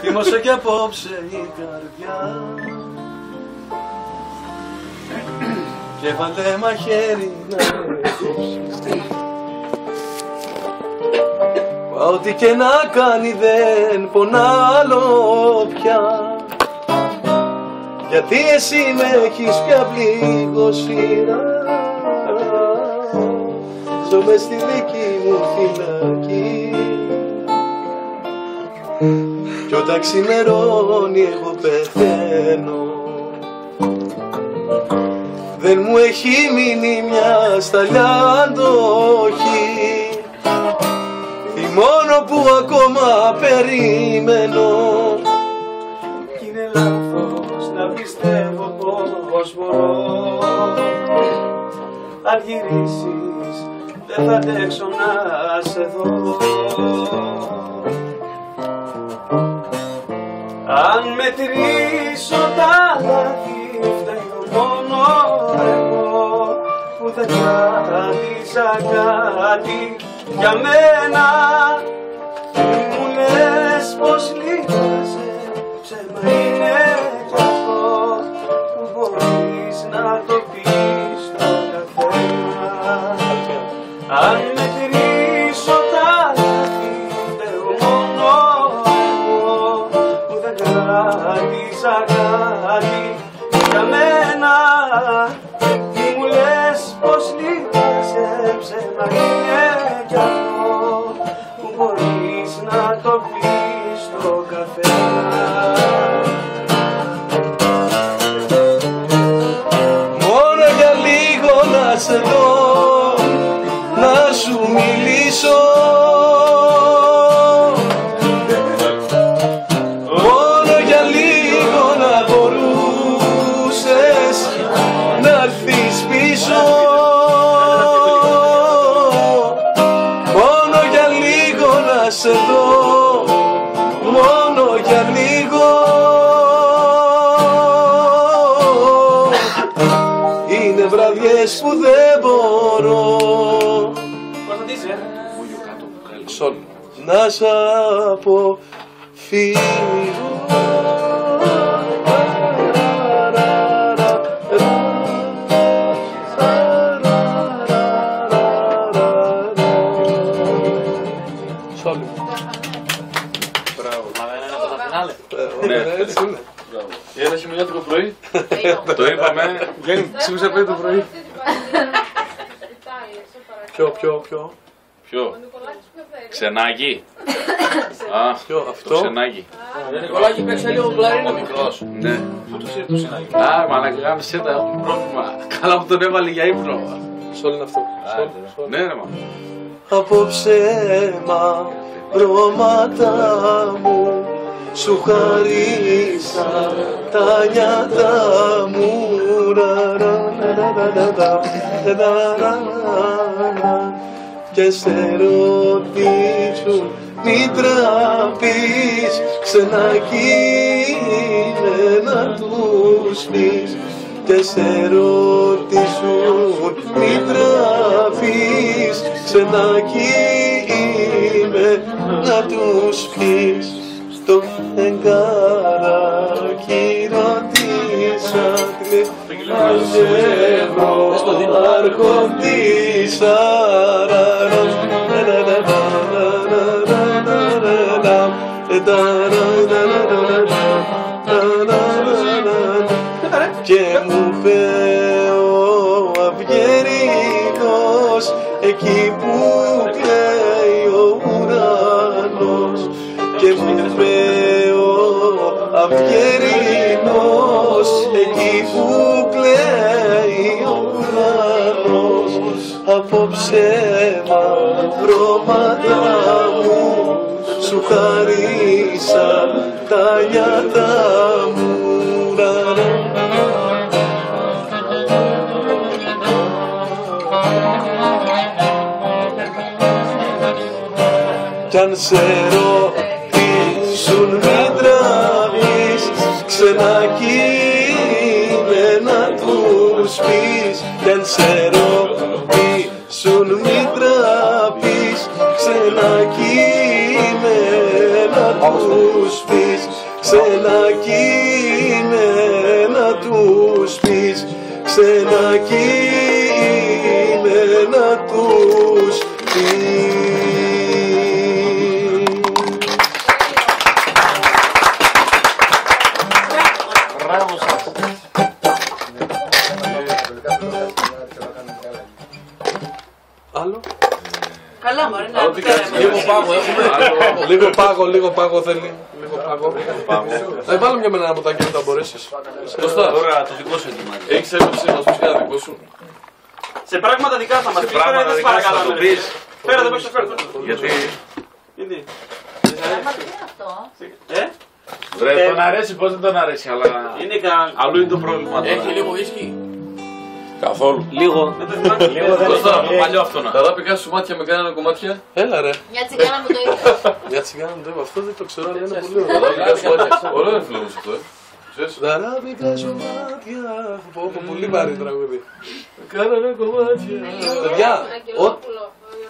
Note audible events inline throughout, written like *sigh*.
Θύμωσε κι απόψε η καρδιά. Και βάλε μαχαίρι να με Μα ό,τι και να κάνει δεν πονά άλλο πια. Γιατί εσύ με έχεις πια πληγοσύρα Ζω μες στη δική μου φυλακή Κι όταν ξημερώνει εγώ πεθαίνω. Δεν μου έχει μείνει μια σταλιά αντοχή μόνο που ακόμα περιμένω. Κι είναι λάθος να πιστεύω πως μπορώ. Αν γυρίσεις δεν θα αντέξω να σε δω Αν μετρήσω τα λάθη φταίω μόνο εγώ που δεν κράτησα κάτι. Για μένα μου λες πως λύγασε Να σ' αποφύγω Σόλ. Ναι. Ε, έτσι είναι. Για ένα χειμωνιάτικο πρωί. Το είπαμε. Βγαίνει ξύπνησα πέντε το πρωί. Ποιο, ποιο, ποιο. Ποιο. Ξενάκι. Α, Ποιο, το αυτό. ξενάκι. Νικολάκη παίξε λίγο κλαρίνο. Μικρός. Ναι. Α, μαλάκα γάμισε τα έχουμε πρόβλημα. Καλά που τον έβαλε για ύπνο. Σόλ είναι αυτό. Σόλ, σόλ. Ναι, ρε μα. απόψε μα βρώματα μου σου χαρίσα τα νιάτα μου και σε ρωτήσουν μη τραπείς ξενακίνε να τους πεις. Και σε ρωτήσουν μη τραπείς ξενακίνε να τους πεις. Στο φεγγαράκι ρωτήσα μαζεύω αρχοντής και μου είπε ο Αυγερινός εκεί που κλαίει ο ουρανός. Και μου είπε ο Αυγερινός εκεί που κλαίει ο ουρανός. Απόψε μαυρώματα μου σου χαρίσα τα νιάτα μου Ρα, ρα. Κι αν σε ρωτήσουν τους πεις Ξένα κείμενα τους πεις Ξένα κείμενα πάγο έχουμε. Άλλο- Λίγο πάγο, λίγο πάγο θέλει. Λίγο πάγο. Ε, βάλε μια μένα από τα αν θα μπορέσεις. Κωστά, Τώρα το δικό σου ετοιμάζει. έχεις έμπνευση να μας πεις κάτι δικό σου. Σε πράγματα δικά θα μας Σε πεις, τώρα πράγματα δεν σε δικά σου θα παρακαλάμε. το πεις. Φέρα το παίξω, φέρα το. Γιατί, Γιατί; Μα τι είναι αυτό; Ε, βρε, τον αρέσει, πώς δεν τον αρέσει, αλλά είναι κα- αλλού είναι το πρόβλημα Έχει τώρα. λίγο whisky; Καθόλου. Λίγο. Δεν το θυμάσαι. Κώστα, παλιό αυτό να. Τα ράπικα σου μάτια με κάνανε κομμάτια. Έλα ρε. Μια τσιγάρα μου το είπες. *laughs* Μια τσιγάρα μου το είπα. Αυτό δεν το ξέρω, αλλά είναι πολύ Τα ωραίο. ράπικα σου μάτια. Ωραίο είναι φίλο μου αυτό, ε. Ξέρεις. Δαράμπικα σου μάτια. Πω, πω, πολύ βαρύ τραγούδι. Κάνανε κομμάτια. Παιδιά, ο...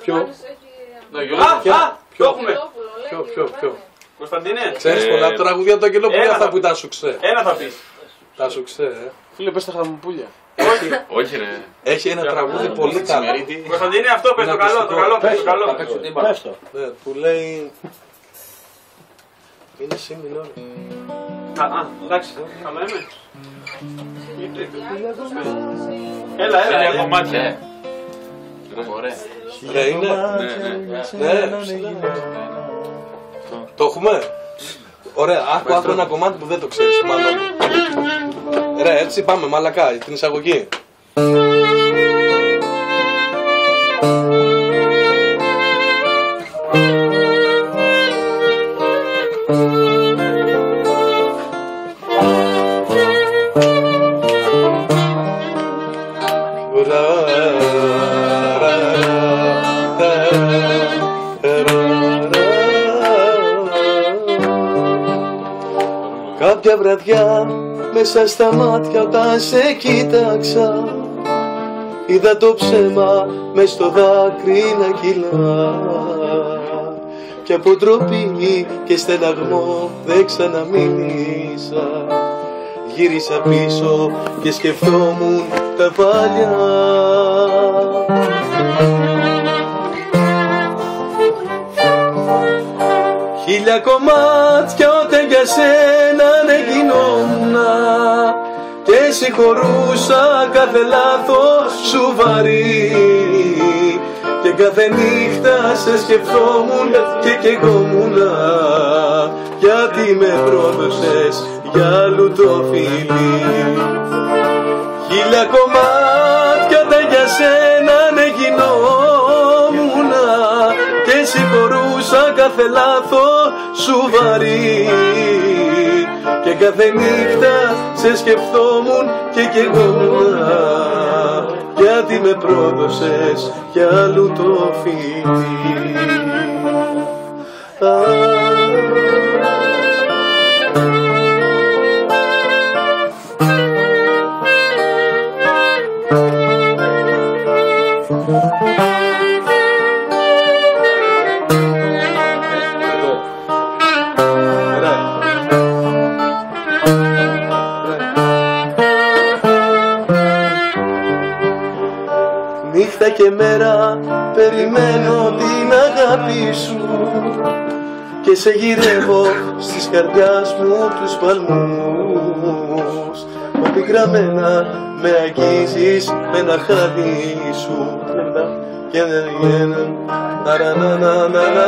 Ποιο; Να Α, γιολάκι. α, το έχουμε. Ποιο, ποιο, ποιο; Κωνσταντίνε, Ξέρεις Ε, πολλά τραγούδια του Αγγελόπουλου ένα αυτά θα- που ήταν σου ξέ. ένα θα πεις. Τα σου ξέ, ε. Φίλε, πες τα χαμοπούλια. Όχι. Όχι ρε. Έχει ένα τραγούδι πολύ καλό. Κωνσταντίνε, αυτό πες το Είναι καλό, το ακουστικό. καλό, πες το καλό. Ναι, που λέει... Είναι σι μινόρ. Α, α, εντάξει, καλό είμαι. Έλα, έλα, Χίλια έλα. κομμάτια. Ωραία. Ρε είναι. Ναι, ναι. Ναι, ψηλά. Το έχουμε. Ωραία, άκου άκου ένα κομμάτι που δεν το ξέρεις μάλλον. Ρε, έτσι πάμε, μαλακά, την εισαγωγή. Μέσα στα μάτια όταν σε κοίταξα. Είδα το ψέμα μες στο δάκρυ να κυλά. Και από ντροπή και στεναγμό δεν ξαναμίλησα. Γύρισα πίσω και σκεφτόμουν τα παλιά Χίλια κομμάτια όταν για σένα συγχωρούσα κάθε λάθος σου βαρύ. Και κάθε νύχτα σε σκεφτόμουν και καιγόμουνα γιατί με πρόδωσες για αλλού το φίλι Χίλια κομμάτια τα για σένα ναι γινόμουνα. Και συγχωρούσα κάθε λάθος σου βαρύ. Και κάθε νύχτα σε σκεφτόμουν και καιγόμουνα γιατί με πρόδωσες για αλλού το φίλι και σε γυρεύω στις καρδιάς μου τους παλμούς. Ότι γραμμένα με αγγίζεις με ένα χάδι σου και δεν γίνουν. Χίλια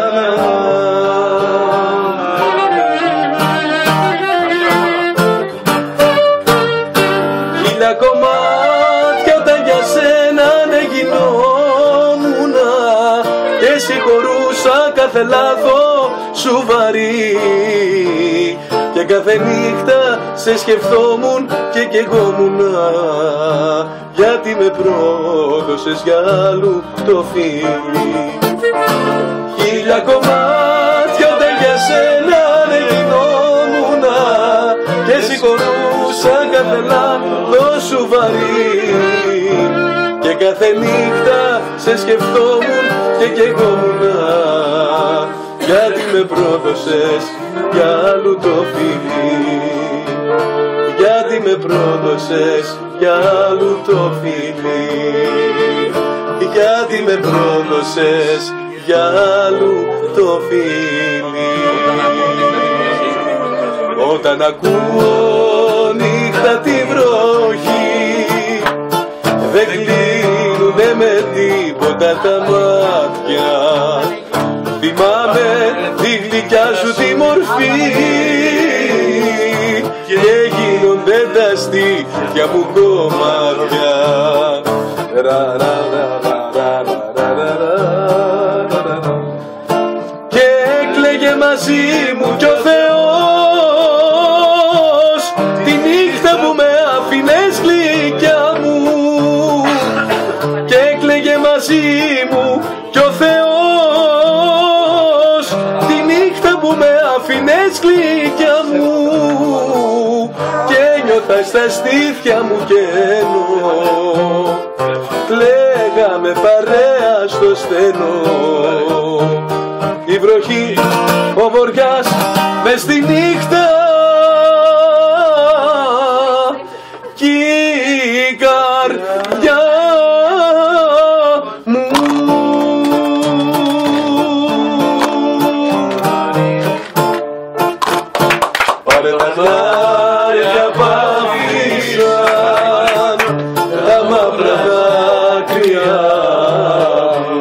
σου βαρύ και κάθε νύχτα σε σκεφτόμουν και καιγόμουνα γιατί με πρόδωσες για άλλου το φίλι. Χίλια κομμάτια όταν για σένα δεν γινόμουνα. Και συγχωρούσα κάθε λάθος σου βαρύ. Και κάθε νύχτα σε σκεφτόμουν και καιγόμουνα γιατί με πρόδωσες για άλλου το φιλί; Γιατί με πρόδωσες για άλλου το φιλί; Γιατί με πρόδωσες για άλλου το φιλί; Όταν ακούω νύχτα τη βροχή δεν κλείνουνε με τίποτα τα μάτια τη γλυκιά σου τη μορφή. Και γίνονται τα στήθια μου κομμάτια. Και έκλαιγε μαζί βγαίνω Λέγαμε παρέα στο στενό. Η βροχή, ο βοριάς τα δάκρυα. Μου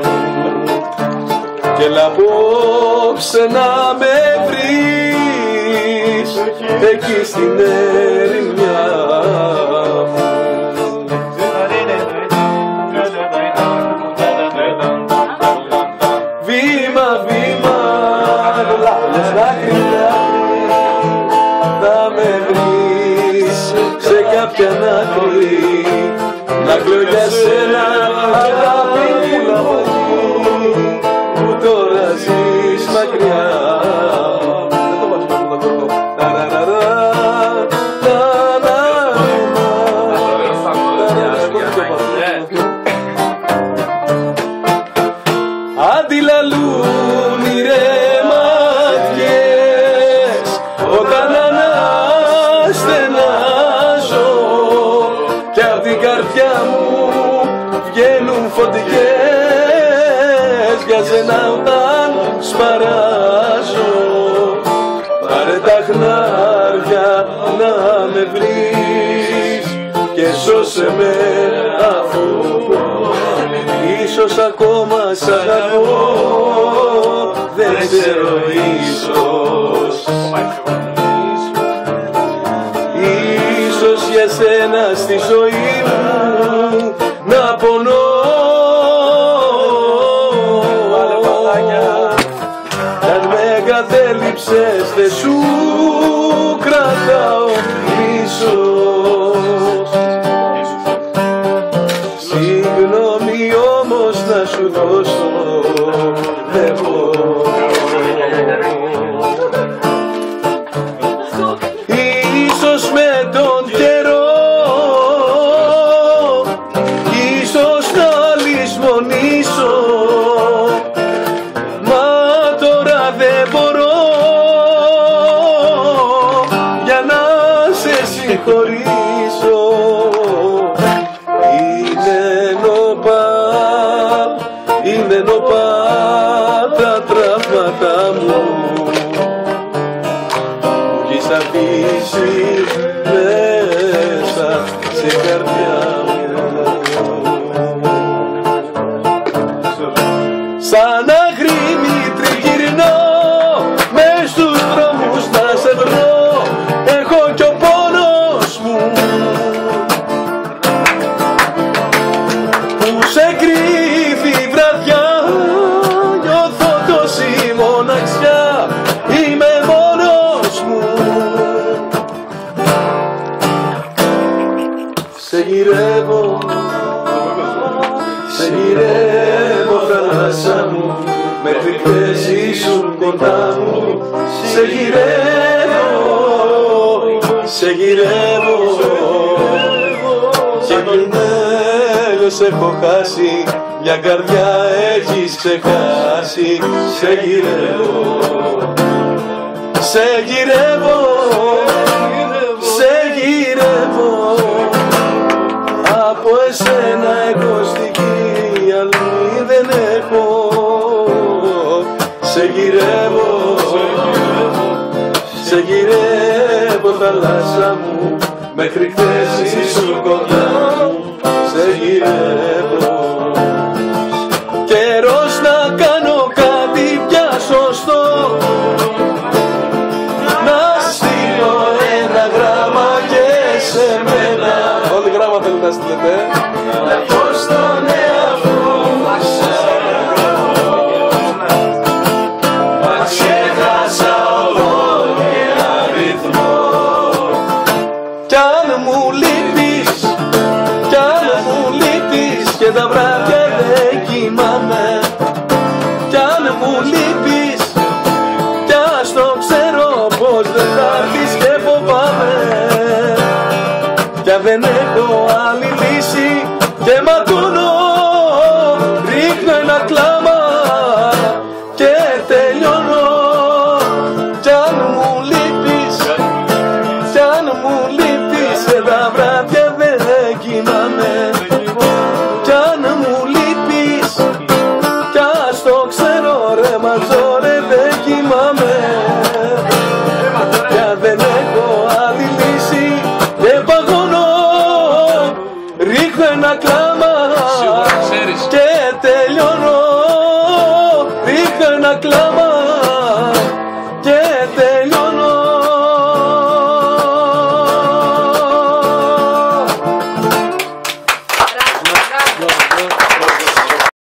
και λαπόψε να με βρεις εκεί στην έρημη. καζεναμπάν σπαράζω. Πάρε τα χνάρια να με βρεις και σώσε με. εγκατέλειψες δεν σου κρατά σε γυρεύω. Και κινδύνες έχω χάσει μια καρδιά έχεις ξεχάσει. Σε γυρεύω. Σε γυρεύω. θάλασσα μου μέχρι χθες ήσουν κοντά μου σε γυρεύω. queda branca.